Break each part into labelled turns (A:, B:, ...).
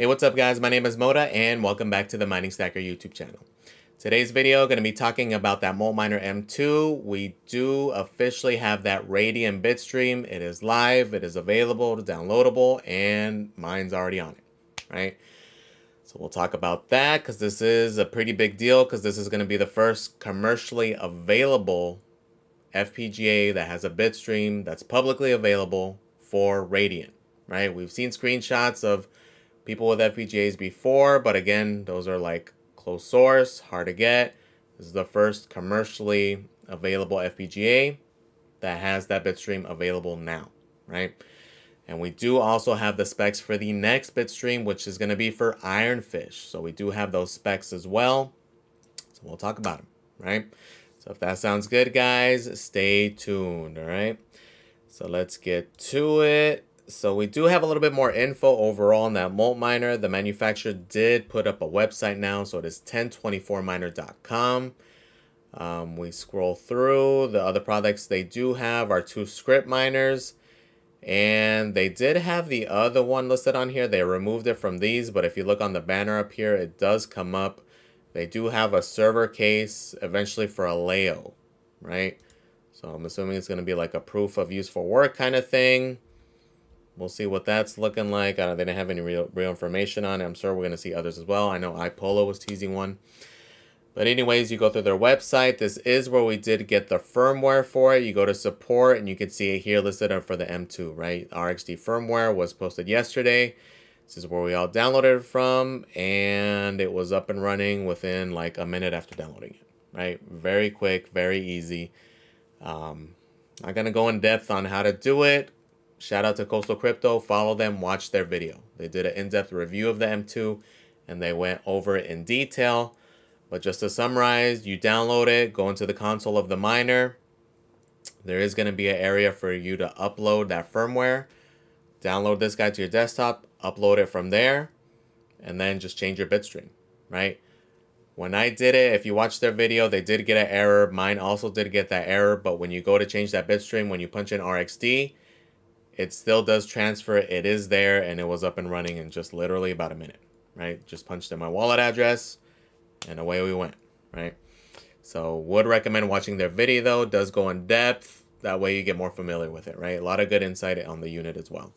A: Hey, what's up guys? My name is Moda and welcome back to the Mining Stacker YouTube channel. Today's video going to be talking about that Miner M2. We do officially have that Radiant Bitstream. It is live, it is available, it's downloadable, and mine's already on it, right? So we'll talk about that because this is a pretty big deal because this is going to be the first commercially available FPGA that has a bitstream that's publicly available for Radiant, right? We've seen screenshots of people with FPGAs before, but again, those are like closed source, hard to get. This is the first commercially available FPGA that has that bitstream available now, right? And we do also have the specs for the next bitstream, which is going to be for Ironfish. So we do have those specs as well. So we'll talk about them, right? So if that sounds good, guys, stay tuned, all right? So let's get to it. So we do have a little bit more info overall on that Multminer. The manufacturer did put up a website now, so it is 1024miner.com. Um, we scroll through the other products they do have are two Scrypt miners. And they did have the other one listed on here. They removed it from these, but if you look on the banner up here, it does come up. They do have a server case eventually for a Aleo, right? So I'm assuming it's going to be like a proof of useful work kind of thing. We'll see what that's looking like. Uh, they didn't have any real, real information on it. I'm sure we're going to see others as well. I know iPollo was teasing one. But anyways, you go through their website. This is where we did get the firmware for it. You go to support and you can see it here listed for the M2, right? RxD firmware was posted yesterday. This is where we all downloaded it from and it was up and running within like a minute after downloading it, right? Very quick, very easy. Um, I'm going to go in depth on how to do it. Shout out to Coastal Crypto. Follow them, watch their video. They did an in-depth review of the M2 and they went over it in detail. But just to summarize, you download it, go into the console of the miner. There is going to be an area for you to upload that firmware. Download this guy to your desktop, upload it from there, and then just change your bitstream, right? When I did it, if you watch their video, they did get an error. Mine also did get that error, but when you go to change that bitstream, when you punch in RxD, it still does transfer. It is there, and it was up and running in just literally about a minute, right? Just punched in my wallet address, and away we went, right? So would recommend watching their video though, does go in depth. That way you get more familiar with it, right? A lot of good insight on the unit as well.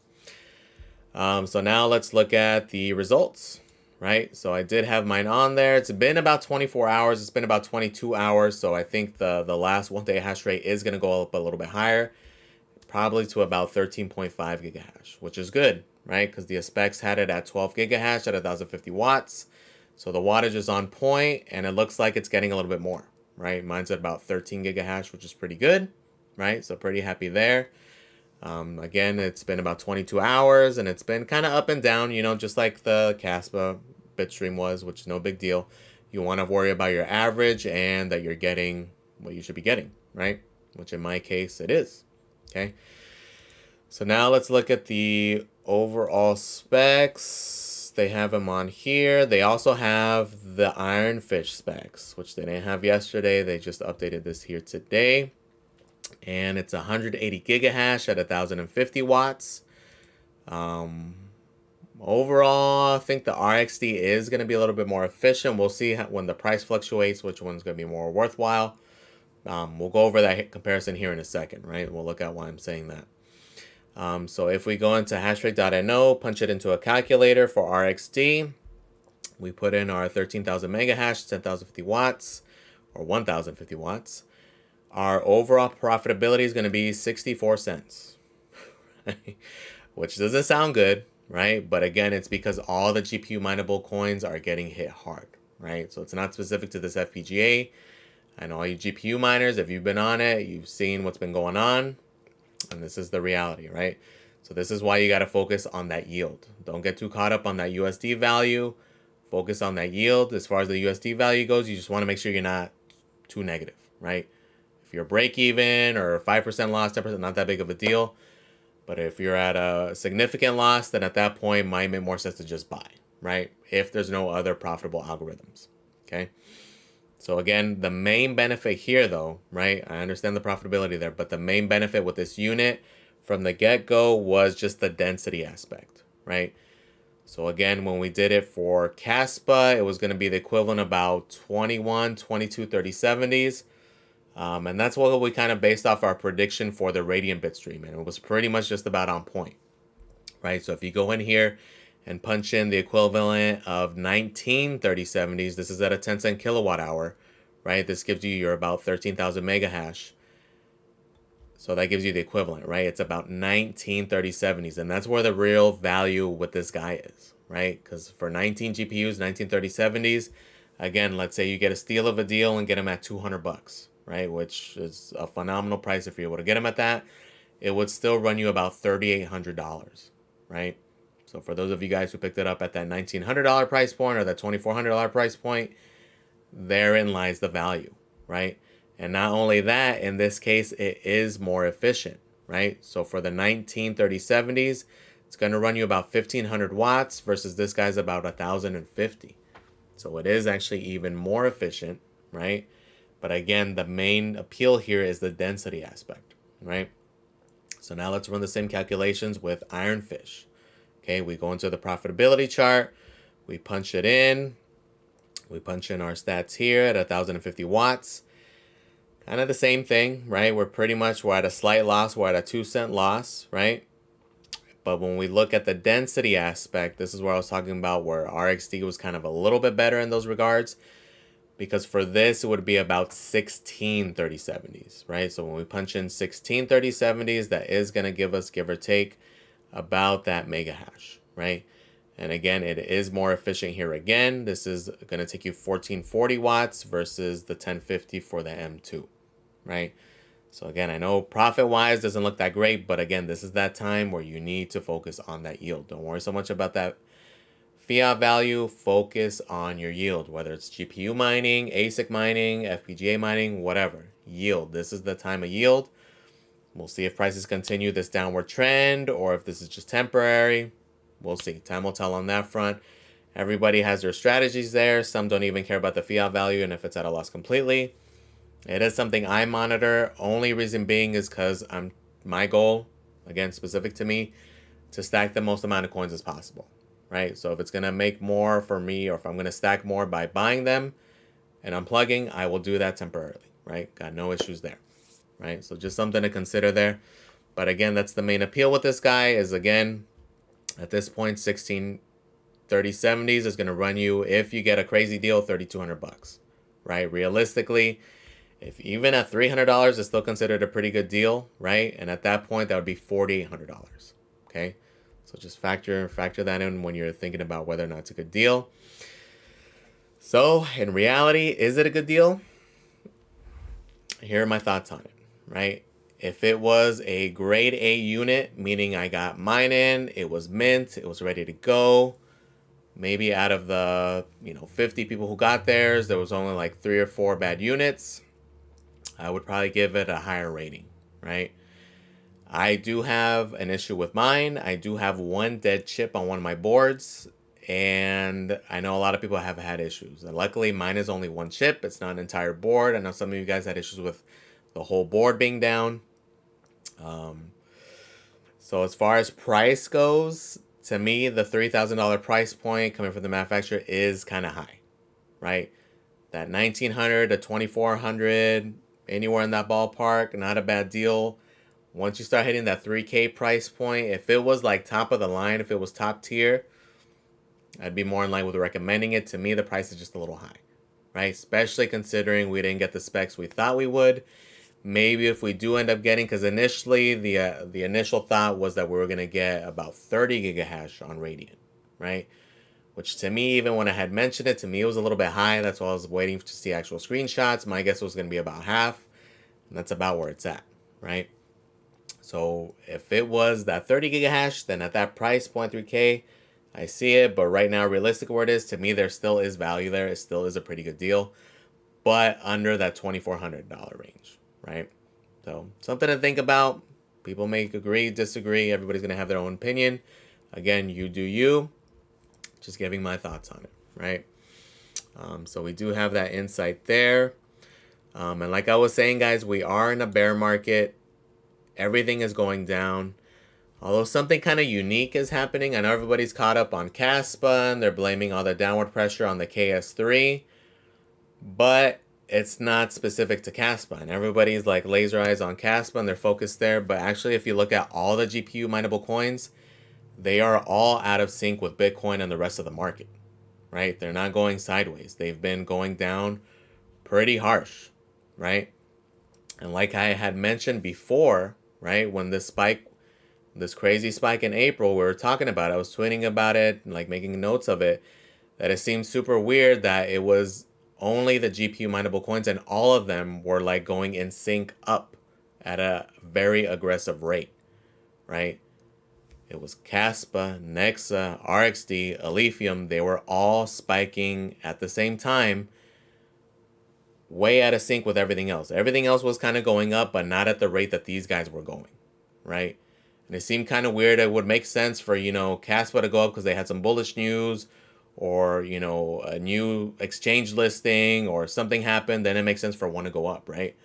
A: Um, so now let's look at the results, right? So I did have mine on there. It's been about 24 hours. It's been about 22 hours. So I think the, the last one day hash rate is going to go up a little bit higher, probably to about 13.5 gigahash, which is good, right? Because the specs had it at 12 gigahash at 1050 watts. So the wattage is on point and it looks like it's getting a little bit more, right? Mine's at about 13 gigahash, which is pretty good, right? So pretty happy there. Um, again, it's been about 22 hours and it's been kind of up and down, you know, just like the Kaspa bitstream was, which is no big deal. You want to worry about your average and that you're getting what you should be getting, right? Which in my case, it is, okay? So now let's look at the overall specs they have them on here. They also have the Ironfish specs, which they didn't have yesterday. They just updated this here today. And it's 180 gigahash at 1050 watts. Um, overall, I think the RxD is going to be a little bit more efficient. We'll see how, when the price fluctuates, which one's going to be more worthwhile. Um, we'll go over that comparison here in a second, right? We'll look at why I'm saying that. Um, so if we go into hashrate.no, punch it into a calculator for RxD, we put in our 13,000 mega hash, 10,050 watts, or 1,050 watts. Our overall profitability is going to be 64 cents, which doesn't sound good, right? But again, it's because all the GPU mineable coins are getting hit hard, right? So it's not specific to this FPGA. And all you GPU miners, if you've been on it, you've seen what's been going on. And this is the reality, right? So this is why you got to focus on that yield. Don't get too caught up on that USD value. Focus on that yield. As far as the USD value goes, you just want to make sure you're not too negative, right? If you're break even or 5% loss, 10%, not that big of a deal. But if you're at a significant loss, then at that point, might make more sense to just buy, right? If there's no other profitable algorithms, okay? So again, the main benefit here though, right? I understand the profitability there, but the main benefit with this unit from the get-go was just the density aspect, right? So again, when we did it for Kaspa, it was going to be the equivalent about 21, 22, 30, 70s. Um, and that's what we kind of based off our prediction for the Radiant Bitstream. And it was pretty much just about on point, right? So if you go in here and punch in the equivalent of 19 3070s, this is at a 10 cent kilowatt hour, right? This gives you your about 13,000 mega hash. So that gives you the equivalent, right? It's about 19 3070s. And that's where the real value with this guy is, right? Because for 19 GPUs, 19 3070s, again, let's say you get a steal of a deal and get them at 200 bucks, right? Which is a phenomenal price if you're able to get them at that. It would still run you about $3,800, right? So for those of you guys who picked it up at that $1,900 price point or that $2,400 price point, therein lies the value, right? And not only that, in this case, it is more efficient, right? So for the 193070s, it's going to run you about 1500 watts versus this guy's about 1050. So it is actually even more efficient, right? But again, the main appeal here is the density aspect, right? So now let's run the same calculations with Ironfish. Okay, we go into the profitability chart, we punch it in, we punch in our stats here at 1050 watts kind of the same thing, right? We're pretty much, we're at a slight loss, we're at a two cent loss, right? But when we look at the density aspect, this is where I was talking about where RXD was kind of a little bit better in those regards. Because for this, it would be about 16 3070s, right? So when we punch in 16 3070s, that is going to give us, give or take, about that mega hash, right? And again, it is more efficient here again. This is going to take you 1440 watts versus the 1050 for the M2 right? So again, I know profit-wise doesn't look that great, but again, this is that time where you need to focus on that yield. Don't worry so much about that fiat value. Focus on your yield, whether it's GPU mining, ASIC mining, FPGA mining, whatever. Yield. This is the time of yield. We'll see if prices continue this downward trend or if this is just temporary. We'll see. Time will tell on that front. Everybody has their strategies there. Some don't even care about the fiat value and if it's at a loss completely. It is something I monitor. Only reason being is because I'm my goal, again specific to me, to stack the most amount of coins as possible. Right? So if it's gonna make more for me or if I'm gonna stack more by buying them and unplugging, I will do that temporarily. Right? Got no issues there. Right? So just something to consider there. But again, that's the main appeal with this guy is again, at this point, 16 3070s is gonna run you if you get a crazy deal, 3200 bucks. Right? Realistically, if even at $300 is still considered a pretty good deal, right? And at that point, that would be $4,800, okay? So just factor factor that in when you're thinking about whether or not it's a good deal. So in reality, is it a good deal? Here are my thoughts on it, right? If it was a grade A unit, meaning I got mine in, it was mint, it was ready to go. Maybe out of the, you know, 50 people who got theirs, there was only like three or four bad units I would probably give it a higher rating, right? I do have an issue with mine. I do have one dead chip on one of my boards, and I know a lot of people have had issues. And luckily, mine is only one chip. It's not an entire board. I know some of you guys had issues with the whole board being down. Um, so as far as price goes, to me, the $3,000 price point coming from the manufacturer is kind of high, right? That 1900 to 2400 anywhere in that ballpark, not a bad deal. Once you start hitting that 3K price point, if it was like top of the line, if it was top tier, I'd be more in line with recommending it. To me, the price is just a little high, right? Especially considering we didn't get the specs we thought we would. Maybe if we do end up getting, because initially the uh, the initial thought was that we were gonna get about 30 gigahash on Radiant, right? which to me, even when I had mentioned it, to me it was a little bit high. That's why I was waiting to see actual screenshots. My guess was going to be about half, and that's about where it's at, right? So if it was that 30 gigahash, then at that price, 0.3K, I see it. But right now, realistic where it is, to me, there still is value there. It still is a pretty good deal, but under that $2,400 range, right? So something to think about. People may agree, disagree. Everybody's going to have their own opinion. Again, you do you just giving my thoughts on it, right? Um, so we do have that insight there. Um, and like I was saying, guys, we are in a bear market. Everything is going down. Although something kind of unique is happening. I know everybody's caught up on Kaspa and they're blaming all the downward pressure on the KS3. But it's not specific to Kaspa. And everybody's like laser eyes on Kaspa and they're focused there. But actually, if you look at all the GPU mineable coins, they are all out of sync with Bitcoin and the rest of the market, right? They're not going sideways. They've been going down pretty harsh, right? And like I had mentioned before, right, when this spike, this crazy spike in April, we were talking about it, I was tweeting about it, like making notes of it, that it seemed super weird that it was only the GPU mineable coins and all of them were like going in sync up at a very aggressive rate, right? It was Kaspa, Nexa, RXD, Alephium. They were all spiking at the same time, way out of sync with everything else. Everything else was kind of going up, but not at the rate that these guys were going, right? And it seemed kind of weird. It would make sense for, you know, Kaspa to go up because they had some bullish news or, you know, a new exchange listing or something happened. Then it makes sense for one to go up, right?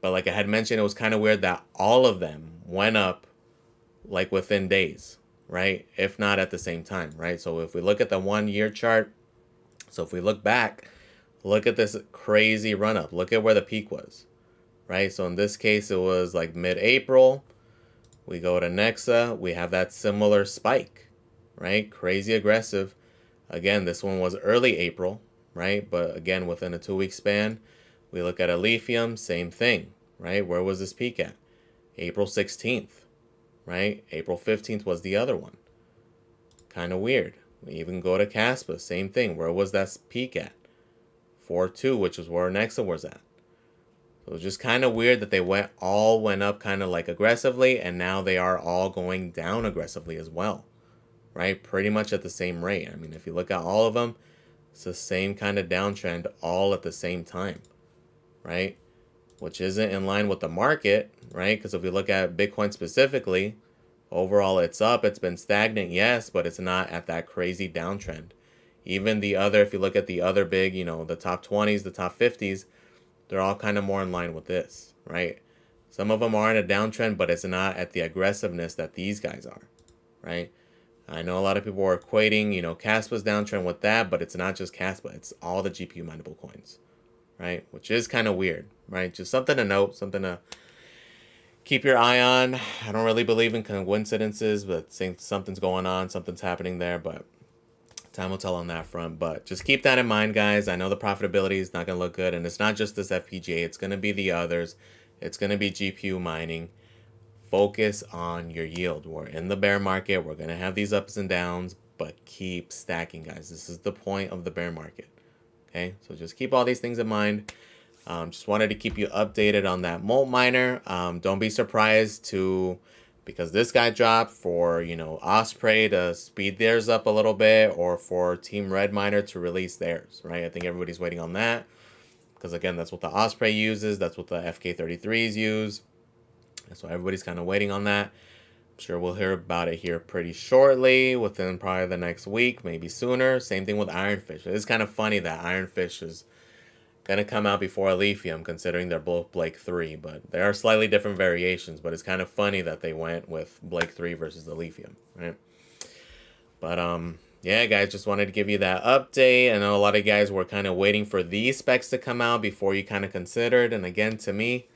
A: But like I had mentioned, it was kind of weird that all of them went up like within days, right? If not at the same time, right? So if we look at the one year chart, so if we look back, look at this crazy run up. Look at where the peak was, right? So in this case, it was like mid April. We go to Nexa, we have that similar spike, right? Crazy aggressive. Again, this one was early April, right? But again, within a two week span, we look at Alephium, same thing, right? Where was this peak at? April 16th, right? April 15th was the other one. Kind of weird. We even go to Kaspa, same thing. Where was that peak at? 4-2, which is where Nexa was at. So it was just kind of weird that they went all went up kind of like aggressively, and now they are all going down aggressively as well, right? Pretty much at the same rate. I mean, if you look at all of them, it's the same kind of downtrend all at the same time, right? which isn't in line with the market, right? Because if we look at Bitcoin specifically, overall it's up. It's been stagnant, yes, but it's not at that crazy downtrend. Even the other, if you look at the other big, you know, the top 20s, the top 50s, they're all kind of more in line with this, right? Some of them are in a downtrend, but it's not at the aggressiveness that these guys are, right? I know a lot of people are equating, you know, Kaspa's downtrend with that, but it's not just Kaspa. It's all the GPU mineable coins right? Which is kind of weird, right? Just something to note, something to keep your eye on. I don't really believe in coincidences, but something's going on, something's happening there, but time will tell on that front. But just keep that in mind, guys. I know the profitability is not going to look good, and it's not just this FPGA, it's going to be the others. It's going to be GPU mining. Focus on your yield. We're in the bear market. We're going to have these ups and downs, but keep stacking, guys. This is the point of the bear market. Okay, so just keep all these things in mind. Um, just wanted to keep you updated on that Multminer. Um, don't be surprised to, because this guy dropped for, you know, Osprey to speed theirs up a little bit or for Team Red Miner to release theirs, right? I think everybody's waiting on that because, again, that's what the Osprey uses. That's what the FK33s use. So everybody's kind of waiting on that I'm sure we'll hear about it here pretty shortly, within probably the next week, maybe sooner. Same thing with Ironfish. It's kind of funny that Ironfish is going to come out before Alephium, considering they're both Blake 3. But there are slightly different variations, but it's kind of funny that they went with Blake 3 versus Alephium, right? But, um, yeah, guys, just wanted to give you that update. I know a lot of guys were kind of waiting for these specs to come out before you kind of considered. And again, to me,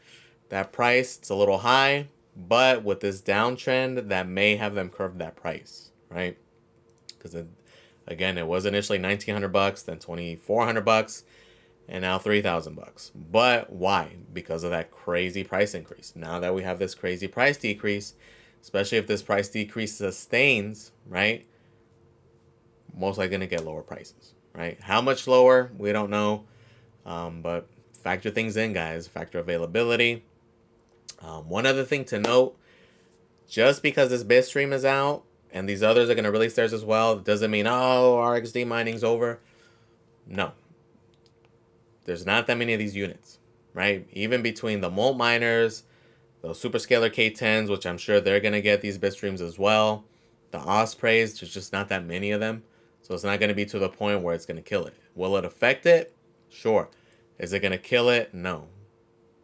A: that price, it's a little high. But with this downtrend, that may have them curve that price, right? Because again, it was initially 1900 bucks, then 2400 bucks, and now 3000 bucks. But why? Because of that crazy price increase. Now that we have this crazy price decrease, especially if this price decrease sustains, right? Most likely going to get lower prices, right? How much lower? We don't know. Um, but factor things in, guys. Factor availability um, one other thing to note, just because this Bitstream is out and these others are going to release theirs as well, doesn't mean, oh, RXD mining's over. No. There's not that many of these units, right? Even between the Multminers, those Superscalar K10s, which I'm sure they're going to get these Bitstreams as well, the Ospreys, there's just not that many of them. So it's not going to be to the point where it's going to kill it. Will it affect it? Sure. Is it going to kill it? No.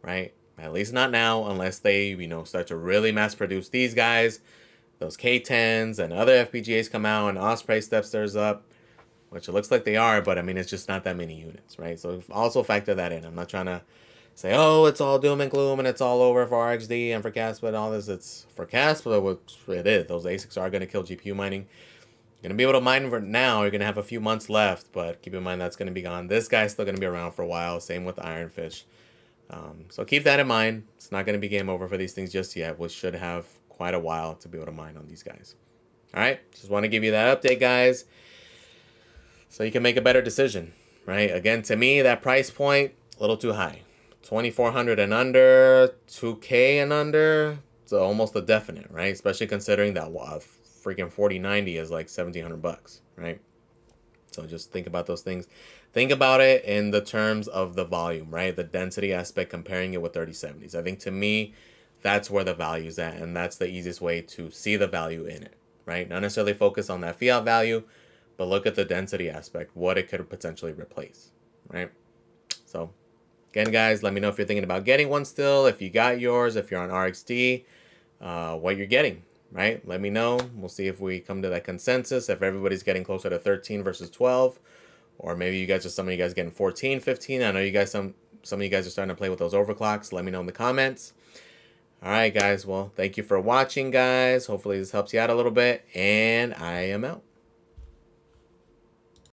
A: Right? At least not now, unless they, you know, start to really mass produce these guys. those K10s and other FPGAs come out and Osprey steps theirs up, which it looks like they are, but I mean, it's just not that many units, right? So also factor that in. I'm not trying to say, oh, it's all doom and gloom and it's all over for RXD and for Kaspa and all this. It's for Kaspa, which it is. Those ASICs are going to kill GPU mining. You're going to be able to mine for now. You're going to have a few months left, but keep in mind that's going to be gone. This guy's still going to be around for a while. Same with Ironfish. Um, so keep that in mind. It's not going to be game over for these things just yet. We should have quite a while to be able to mine on these guys. All right, just want to give you that update, guys, so you can make a better decision, right? Again, to me, that price point, a little too high. 2400 and under, 2K and under, it's almost a definite, right? Especially considering that uh, freaking 4090 is like 1700 bucks, right? So just think about those things. Think about it in the terms of the volume, right? The density aspect, comparing it with 3070s. I think to me, that's where the value is at, and that's the easiest way to see the value in it, right? Not necessarily focus on that fiat value, but look at the density aspect, what it could potentially replace, right? So, again, guys, let me know if you're thinking about getting one still, if you got yours, if you're on RXD, uh, what you're getting, right? Let me know. We'll see if we come to that consensus, if everybody's getting closer to 13 versus 12, or maybe you guys are some of you guys getting 14, 15. I know you guys, some, some of you guys are starting to play with those overclocks. Let me know in the comments. All right, guys. Well, thank you for watching, guys. Hopefully this helps you out a little bit, and I am out.